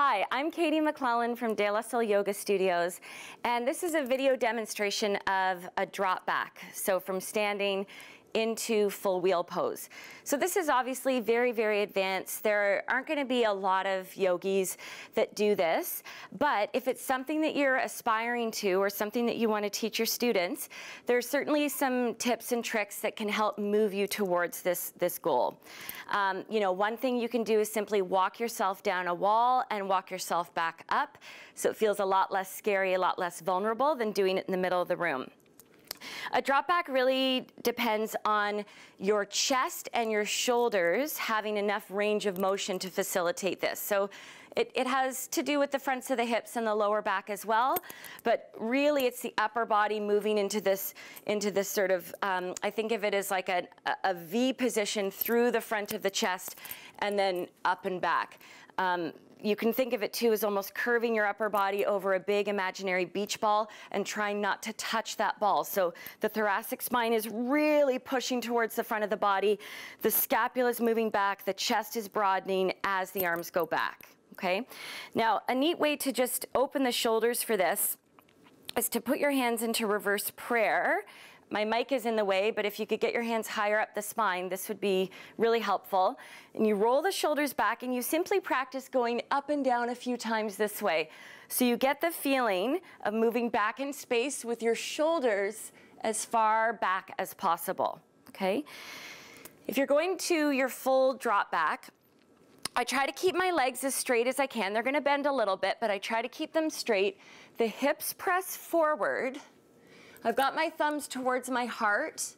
Hi, I'm Katie McClellan from De La Sol Yoga Studios, and this is a video demonstration of a drop back. So from standing into full wheel pose. So this is obviously very, very advanced. There aren't going to be a lot of yogis that do this, but if it's something that you're aspiring to or something that you want to teach your students, there's certainly some tips and tricks that can help move you towards this, this goal. Um, you know, one thing you can do is simply walk yourself down a wall and walk yourself back up. So it feels a lot less scary, a lot less vulnerable than doing it in the middle of the room. A drop back really depends on your chest and your shoulders having enough range of motion to facilitate this. So it, it, has to do with the fronts of the hips and the lower back as well, but really it's the upper body moving into this, into this sort of, um, I think of it as like a, a V position through the front of the chest and then up and back. Um, you can think of it too as almost curving your upper body over a big imaginary beach ball and trying not to touch that ball. So the thoracic spine is really pushing towards the front of the body. The scapula is moving back. The chest is broadening as the arms go back. Okay. Now, a neat way to just open the shoulders for this is to put your hands into reverse prayer my mic is in the way, but if you could get your hands higher up the spine, this would be really helpful. And you roll the shoulders back and you simply practice going up and down a few times this way. So you get the feeling of moving back in space with your shoulders as far back as possible, okay? If you're going to your full drop back, I try to keep my legs as straight as I can. They're gonna bend a little bit, but I try to keep them straight. The hips press forward, I've got my thumbs towards my heart,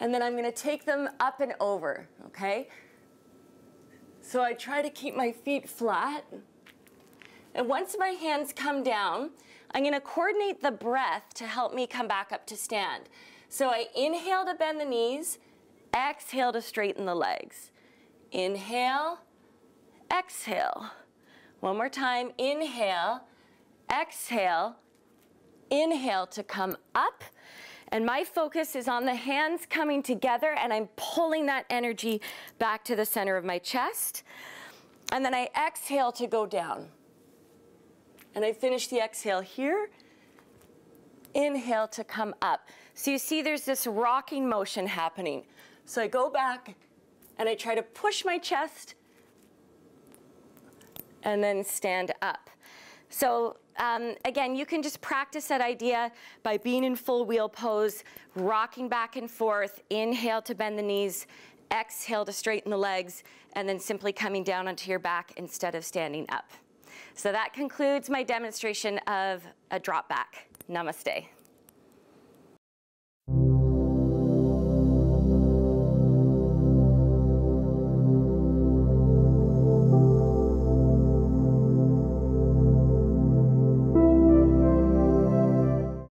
and then I'm gonna take them up and over, okay? So I try to keep my feet flat. And once my hands come down, I'm gonna coordinate the breath to help me come back up to stand. So I inhale to bend the knees, exhale to straighten the legs. Inhale, exhale. One more time, inhale, exhale, Inhale to come up. And my focus is on the hands coming together and I'm pulling that energy back to the center of my chest. And then I exhale to go down. And I finish the exhale here. Inhale to come up. So you see there's this rocking motion happening. So I go back and I try to push my chest and then stand up. So um, again, you can just practice that idea by being in full wheel pose, rocking back and forth, inhale to bend the knees, exhale to straighten the legs, and then simply coming down onto your back instead of standing up. So that concludes my demonstration of a drop back. Namaste.